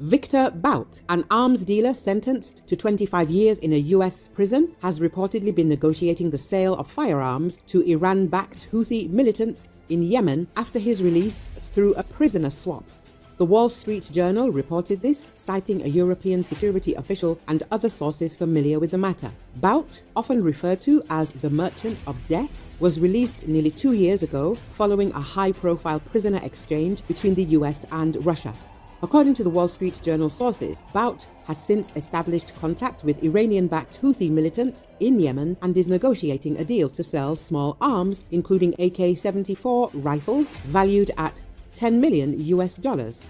Victor Bout, an arms dealer sentenced to 25 years in a US prison, has reportedly been negotiating the sale of firearms to Iran backed Houthi militants in Yemen after his release through a prisoner swap. The Wall Street Journal reported this, citing a European security official and other sources familiar with the matter. Bout, often referred to as the Merchant of Death, was released nearly two years ago following a high profile prisoner exchange between the US and Russia. According to the Wall Street Journal sources, Bout has since established contact with Iranian backed Houthi militants in Yemen and is negotiating a deal to sell small arms, including AK 74 rifles valued at 10 million US dollars.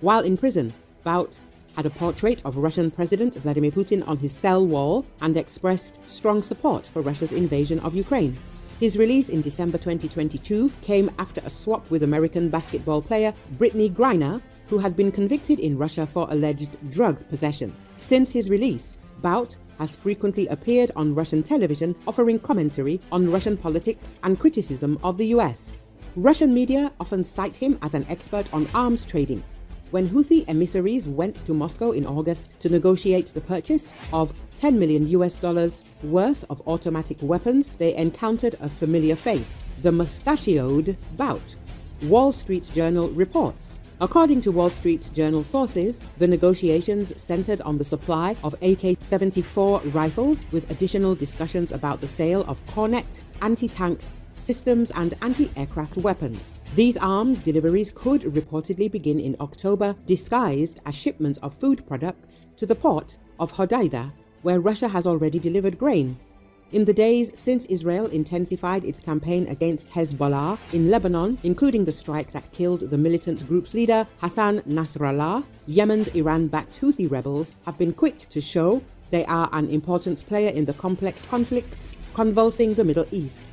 While in prison, Bout had a portrait of Russian President Vladimir Putin on his cell wall and expressed strong support for Russia's invasion of Ukraine. His release in December 2022 came after a swap with American basketball player Brittney Griner, who had been convicted in Russia for alleged drug possession. Since his release, Bout has frequently appeared on Russian television offering commentary on Russian politics and criticism of the US. Russian media often cite him as an expert on arms trading, when Houthi emissaries went to Moscow in August to negotiate the purchase of 10 million US dollars worth of automatic weapons, they encountered a familiar face, the mustachioed Bout. Wall Street Journal reports. According to Wall Street Journal sources, the negotiations centered on the supply of AK 74 rifles, with additional discussions about the sale of Kornet anti tank systems, and anti aircraft weapons. These arms deliveries could reportedly begin in October, disguised as shipments of food products to the port of Hodeidah, where Russia has already delivered grain. In the days since Israel intensified its campaign against Hezbollah in Lebanon, including the strike that killed the militant group's leader, Hassan Nasrallah, Yemen's Iran backed Houthi rebels have been quick to show they are an important player in the complex conflicts convulsing the Middle East.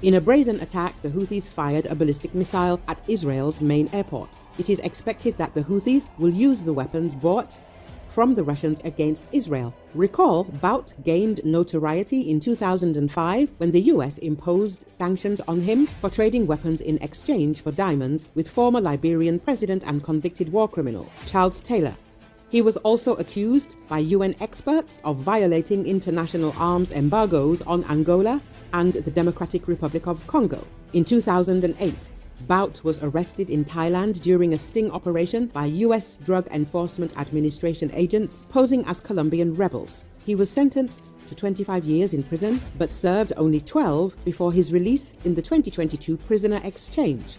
In a brazen attack, the Houthis fired a ballistic missile at Israel's main airport. It is expected that the Houthis will use the weapons bought from the Russians against Israel. Recall, Bout gained notoriety in 2005 when the US imposed sanctions on him for trading weapons in exchange for diamonds with former Liberian president and convicted war criminal Charles Taylor. He was also accused by UN experts of violating international arms embargoes on Angola and the Democratic Republic of Congo. In 2008, Bout was arrested in Thailand during a sting operation by US Drug Enforcement Administration agents posing as Colombian rebels. He was sentenced to 25 years in prison but served only 12 before his release in the 2022 prisoner exchange.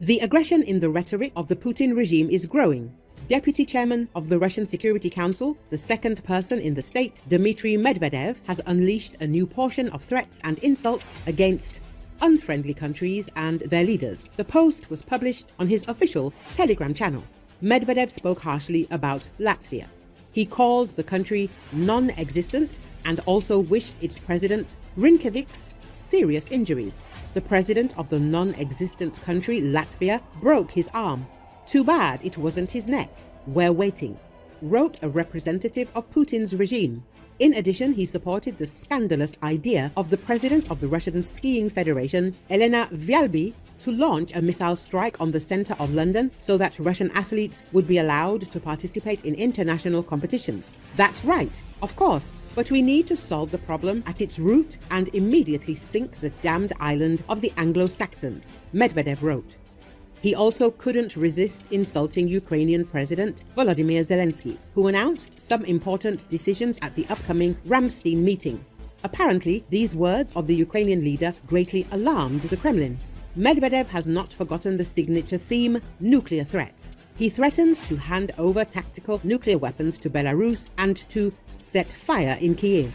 The aggression in the rhetoric of the Putin regime is growing. Deputy Chairman of the Russian Security Council, the second person in the state, Dmitry Medvedev, has unleashed a new portion of threats and insults against unfriendly countries and their leaders. The post was published on his official Telegram channel. Medvedev spoke harshly about Latvia. He called the country non existent and also wished its president, Rinkevics, serious injuries. The president of the non existent country, Latvia, broke his arm. Too bad it wasn't his neck. We're waiting, wrote a representative of Putin's regime. In addition, he supported the scandalous idea of the president of the Russian Skiing Federation, Elena Vyalbe, to launch a missile strike on the center of London so that Russian athletes would be allowed to participate in international competitions. That's right, of course, but we need to solve the problem at its root and immediately sink the damned island of the Anglo Saxons, Medvedev wrote. He also couldn't resist insulting Ukrainian President Volodymyr Zelensky, who announced some important decisions at the upcoming Ramstein meeting. Apparently, these words of the Ukrainian leader greatly alarmed the Kremlin. Medvedev has not forgotten the signature theme nuclear threats. He threatens to hand over tactical nuclear weapons to Belarus and to set fire in Kiev.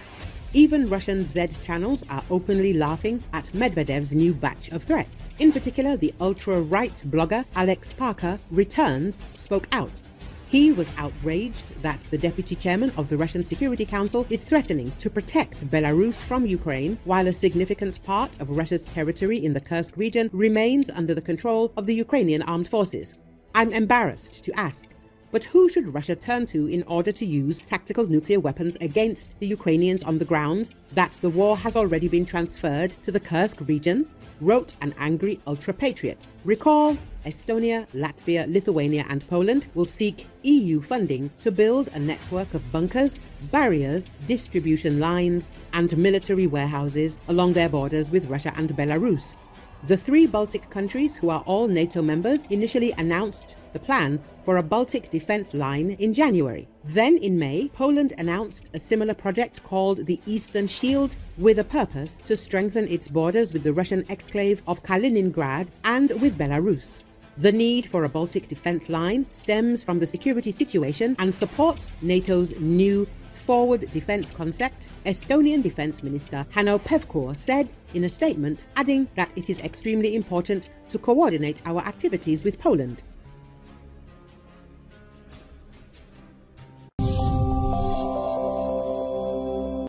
Even Russian Z channels are openly laughing at Medvedev's new batch of threats. In particular, the ultra right blogger Alex Parker Returns spoke out. He was outraged that the deputy chairman of the Russian Security Council is threatening to protect Belarus from Ukraine, while a significant part of Russia's territory in the Kursk region remains under the control of the Ukrainian armed forces. I'm embarrassed to ask But who should Russia turn to in order to use tactical nuclear weapons against the Ukrainians on the grounds that the war has already been transferred to the Kursk region? wrote an angry ultra patriot. Recall Estonia, Latvia, Lithuania, and Poland will seek EU funding to build a network of bunkers, barriers, distribution lines, and military warehouses along their borders with Russia and Belarus. The three Baltic countries, who are all NATO members, initially announced the plan for a Baltic defense line in January. Then in May, Poland announced a similar project called the Eastern Shield with a purpose to strengthen its borders with the Russian exclave of Kaliningrad and with Belarus. The need for a Baltic defense line stems from the security situation and supports NATO's new forward defense concept, Estonian Defense Minister Hanno Pevkur said in a statement, adding that it is extremely important to coordinate our activities with Poland.